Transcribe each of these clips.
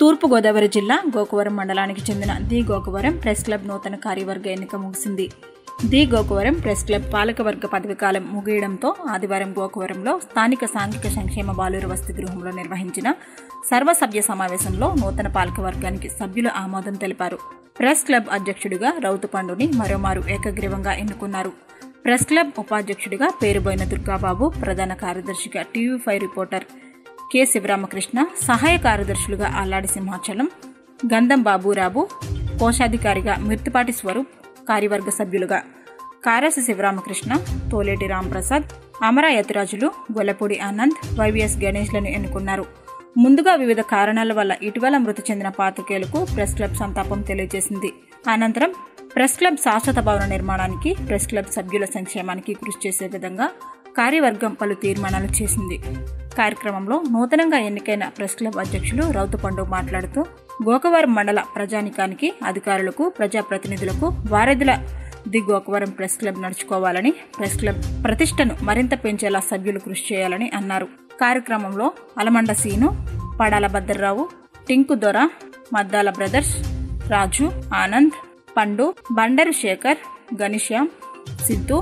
తూర్పుగోదావరి జిల్లా గోకవరం మండలానికి చెందిన ది గోకవరం ప్రెస్ క్లబ్ నూతన కార్యవర్గ ఎన్నిక ముగిసింది. ది గోకవరం ప్రెస్ క్లబ్ పాలకవర్గ పదవికాలం ముగియడంతో ఆదివారం గోకవరంలో స్థానిక సాంఘిక సంక్షేమ బాలుర వసతి గృహంలో నిర్వహించిన సర్వసభ్య సమావేశంలో నూతన పాలకవర్గానికి సభ్యుల ఆమోదం తెలిపారు. ప్రెస్ క్లబ్ అధ్యక్షుడిగా రౌతుపండుని మరోమారు ఏకగ్రీవంగా ఎన్నుకున్నారు. ప్రెస్ క్లబ్ ఉపాధ్యక్షుడిగా పేరుబోయిన దుర్గాబాబు ప్రధాన కార్యదర్శిగా TV five reporter K. Sivaramakrishna సహాయ కార్యదర్శులుగా ఆల్లాడి సింహాచలం గంధం బాబురాబు కోశాధికారిగా మిర్తిపాటి స్వరూప్ కార్యవర్గ సభ్యులుగా కారసి శివరామకృష్ణ తోలేటి రాంప్రసాద్ అమరా యతిరాజులు గొల్లపూడి ఆనంద్ వైవిఎస్ గణేష్లను ఎన్నుకున్నారు. ముందుగా వివిధ కారణాల వల్ల ఇటీవల మృతి చెందిన పాతికేయులకు ప్రెస్ క్లబ్ సంతాపం తెలియజేసింది. అనంతరం ప్రెస్ క్లబ్ శాశ్వత భవన నిర్మాణానికి ప్రెస్ క్లబ్ సభ్యుల సంక్షేమానికి కృషి చేసే విధంగా కార్యవర్గం పలు తీర్మానాలు చేసింది. కార్యక్రమంలో నూతనంగా ఎన్నికైన ప్రెస్ క్లబ్ అధ్యక్షులు రౌతుపండు మాట్లాడుతూ గోకవరం మండల ప్రజానికానికి అధికారులకు ప్రజాప్రతినిధులకు వారధుల ది గోకవరం ప్రెస్ క్లబ్ నడుచుకోవాలని ప్రెస్ క్లబ్ ప్రతిష్టను మరింత పెంచేలా సభ్యులు కృషి చేయాలని అన్నారు. కార్యక్రమంలో అలమండ సీను పడాల భద్రరావు టింకు దొర మద్దాల బ్రదర్స్ రాజు ఆనంద్ పండు బండరు శేఖర్ గణిశ్యామ్ సిద్ధు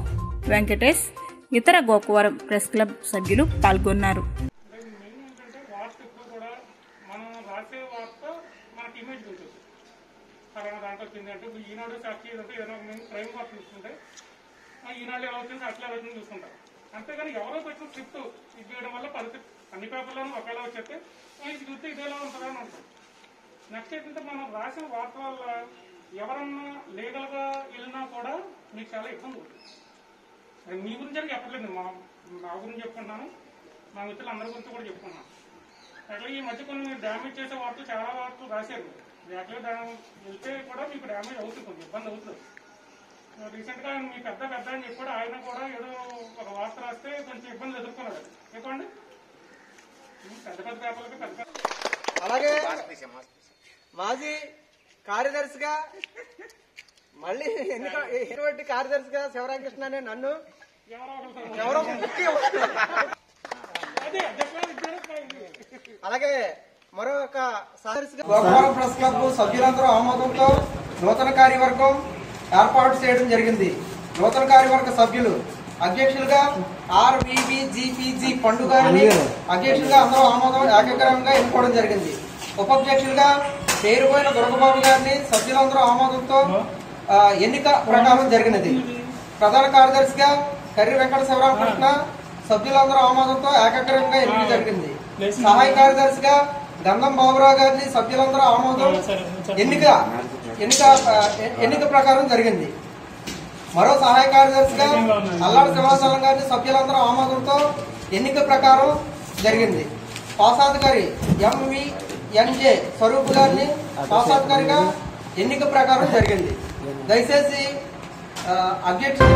వెంకటేష్ ఇతర గోకవరం ప్రెస్ క్లబ్ సభ్యులు పాల్గొన్నారు మెయిన్ ఏంటంటే వార్త కూడా మనం రాసే వార్త మనకి ఇమేజ్ ఉంటుంది ఫలానా దాంట్లో వచ్చింది అంటే ఇప్పుడు ఈనాడు సాక్షి అంటే ఏదైనా మేము క్రైమ్ వార్త చూసుకుంటే ఈనాడు ఎలా వచ్చింది అట్లా ఎలా వచ్చింది చూసుకుంటాం అంతేగాని ఎవరో పెట్టిన స్క్రిప్ట్ ఇది చేయడం వల్ల పరిస్థితి అన్ని పేపర్లను ఒకేలా వచ్చేస్తే "ఆ, ఇది చూస్తే ఇదేలా ఉంటుందని అని అంటాం నెక్స్ట్ ఏంటంటే మనం రాసిన వార్త వల్ల ఎవరన్నా లీగల్గా వెళ్ళినా కూడా మీకు చాలా ఇబ్బంది అవుతుంది మీ గురించి అని చెప్పట్లేదు. మా నా గురించి చెప్పుకుంటున్నాను. మా మిత్రులు అందరి గురించి కూడా చెప్పుకున్నాను అట్లా ఈ మధ్య కొన్ని డ్యామేజ్ చేసే వార్తలు చాలా వార్తలు రాశారు. అట్లా వెళ్తే కూడా మీకు డ్యామేజ్ అవుతుంది కొంచెం ఇబ్బంది అవుతుంది. రీసెంట్గా మీ పెద్ద పెద్ద అని చెప్పాడు ఆయన కూడా ఏదో ఒక వార్త రాస్తే కొంచెం ఇబ్బంది ఎదుర్కొన్నాడు. చెప్పండి పెద్ద పెద్ద పేపర్లకి పెద్ద పెద్ద అలాగే మాజీ కార్యదర్శిగా మళ్ళీ ఎన్నిక ఎటువంటి కార్యదర్శిగా శివరామకృష్ణ అనే నన్ను. ఎవరో అలాగే మరొక సహదర్శిగా ప్రెస్ క్లబ్ సభ్యులందరూ ఆమోదంతో నూతన కార్యవర్గం ఏర్పాటు చేయడం జరిగింది. నూతన కార్యవర్గ సభ్యులు అధ్యక్షులుగా ఆర్బీబీ జీపీజీ అధ్యక్షులుగా అందరూ ఆమోదం ఏకగ్రహంగా ఎన్నుకోవడం జరిగింది. ఉపాధ్యక్షులుగా పేరుపోయిన దుర్గబాబు గారిని సభ్యులందరూ ఆమోదంతో ఎన్నిక ప్రకారం జరిగినది. ప్రధాన కార్యదర్శిగా కర్రి వెంకట శివరామకృష్ణ సభ్యులందరూ ఆమోదంతో ఏకగ్రహంగా ఎన్నిక జరిగింది. సహాయ కార్యదర్శిగా గంధం బాబురావు గారిని సభ్యులందరూ ఆమోదం ఎన్నిక ఎన్నిక ఎన్నిక ప్రకారం జరిగింది. మరో సహాయ కార్యదర్శిగా అల్లాడు సింహాచలం గారిని సభ్యులందరూ ఆమోదంతో ఎన్నిక ప్రకారం జరిగింది. కోశాధికారి ఎంవి ఎన్జే స్వరూప్ గారిని కోశాధికారిగా ఎన్నిక ప్రకారం జరిగింది. దయచేసి ఆ, అధ్యక్షుడు